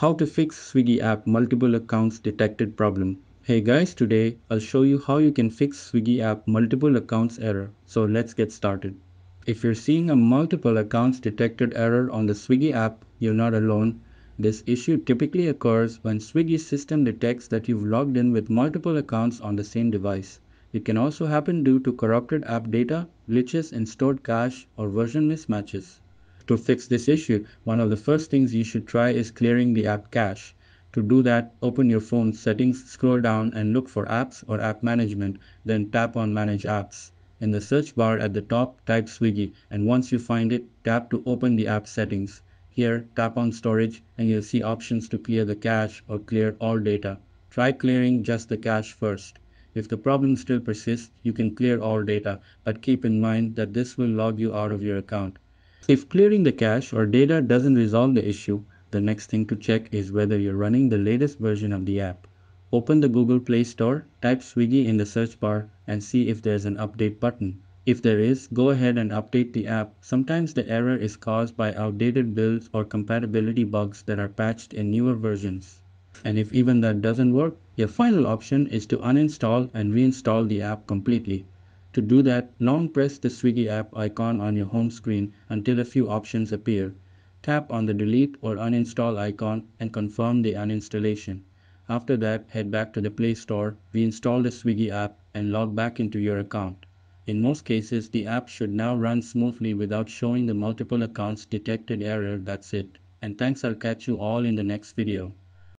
How to fix Swiggy app multiple accounts detected problem. Hey guys, today I'll show you how you can fix Swiggy app multiple accounts error. So let's get started. If you're seeing a multiple accounts detected error on the Swiggy app, you're not alone. This issue typically occurs when Swiggy's system detects that you've logged in with multiple accounts on the same device. It can also happen due to corrupted app data, glitches in stored cache, or version mismatches. To fix this issue, one of the first things you should try is clearing the app cache. To do that, open your phone settings, scroll down and look for apps or app management, then tap on manage apps. In the search bar at the top, type Swiggy and once you find it, tap to open the app settings. Here, tap on storage and you'll see options to clear the cache or clear all data. Try clearing just the cache first. If the problem still persists, you can clear all data, but keep in mind that this will log you out of your account. If clearing the cache or data doesn't resolve the issue, the next thing to check is whether you're running the latest version of the app. Open the Google Play Store, type Swiggy in the search bar and see if there's an update button. If there is, go ahead and update the app. Sometimes the error is caused by outdated builds or compatibility bugs that are patched in newer versions. And if even that doesn't work, your final option is to uninstall and reinstall the app completely. To do that, long press the Swiggy app icon on your home screen until a few options appear. Tap on the delete or uninstall icon and confirm the uninstallation. After that, head back to the Play Store, reinstall the Swiggy app and log back into your account. In most cases, the app should now run smoothly without showing the multiple accounts detected error that's it. And thanks I'll catch you all in the next video.